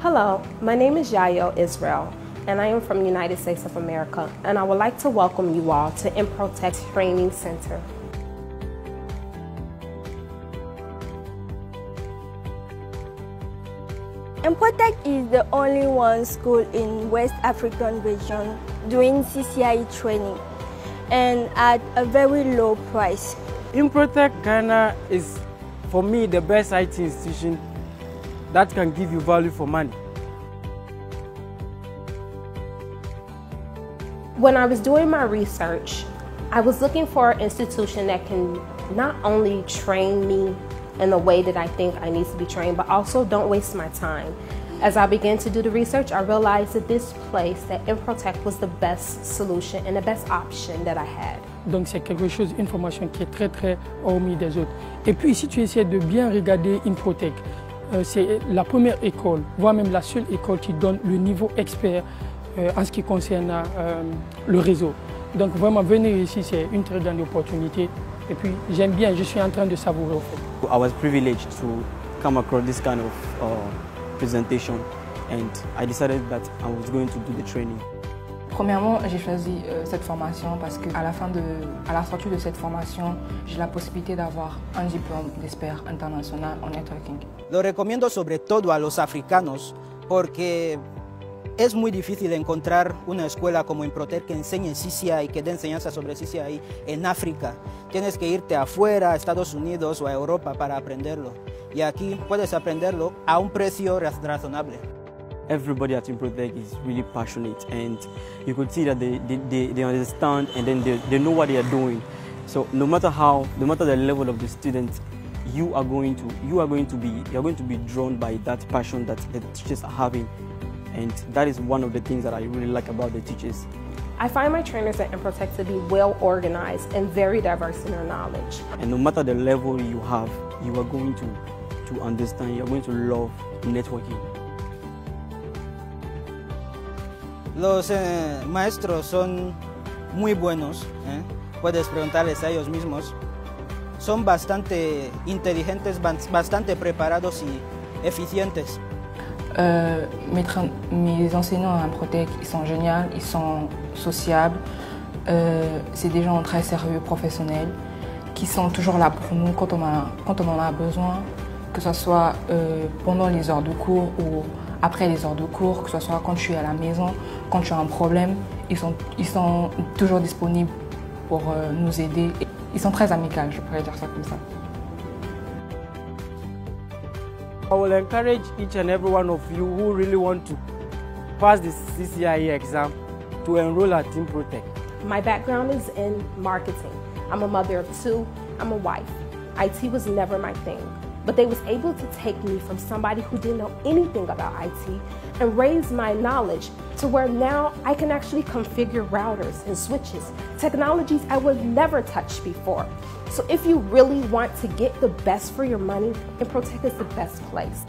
Hello, my name is Yayo Israel, and I am from the United States of America, and I would like to welcome you all to Improtech Training Center. Improtech is the only one school in West African region doing CCIE training and at a very low price. Improtech Ghana is for me the best IT institution that can give you value for money. When I was doing my research, I was looking for an institution that can not only train me in the way that I think I need to be trained, but also don't waste my time. As I began to do the research, I realized that this place, that Improtech, was the best solution and the best option that I had. Donc c'est quelque chose, une formation qui est très très hormis des autres. Et puis si tu essaies de bien regarder Improtech, c'est la première école, voire même la seule école qui donne le niveau expert euh, en ce qui concerne euh, le réseau. Donc vraiment venir ici c'est une très grande opportunité. Et puis j'aime bien, je suis en train de savourer au fait. I was privileged to come across this kind of uh, presentation and I decided that I was going to do the training. Premièrement, j'ai choisi euh, cette formation parce qu'à la fin de, la sortie de cette formation, j'ai la possibilité d'avoir un diplôme d'expert international en networking. Lo recomiendo sobre todo a los africanos porque es muy difícil encontrar una escuela como Improtec que enseñe CCI, que dé enseñanza sobre CCI en África. Tienes que irte afuera, a Estados Unidos o a Europa para aprenderlo. Y aquí puedes aprenderlo a un precio razonable. Everybody at Improtech is really passionate and you could see that they, they, they, understand and then they, they know what they are doing. So no matter how, no matter the level of the students, you are going to, you are going to be, you're going to be drawn by that passion that the teachers are having. And that is one of the things that I really like about the teachers. I find my trainers at Improtech to be well organized and very diverse in their knowledge. And no matter the level you have, you are going to, to understand, you're going to love networking. Los eh, maestros son muy buenos, ¿eh? puedes preguntarles a ellos mismos. Son bastante inteligentes, bastante preparados y eficientes. Euh, mes, mes, enseignants à Improtech, ils sont géniaux, ils sont sociables. Euh, c'est des gens très sérieux, professionnels, qui sont toujours là pour nous quand on, a, quand on en a besoin, que ce soit euh, pendant les heures de cours ou après les heures de cours, que ce soit quand je suis à la maison, quand tu as un problème, ils sont, ils sont toujours disponibles pour euh, nous aider. Ils sont très amicaux, je pourrais dire ça comme ça. I will encourage each and every one of you who really want to pass the CCIE exam to enroll at Improtech. My background is in marketing. I'm a mother of two, I'm a wife. IT was never my thing. But they was able to take me from somebody who didn't know anything about IT and raise my knowledge to where now I can actually configure routers and switches, technologies I would never touch before. So if you really want to get the best for your money, Improtech is the best place.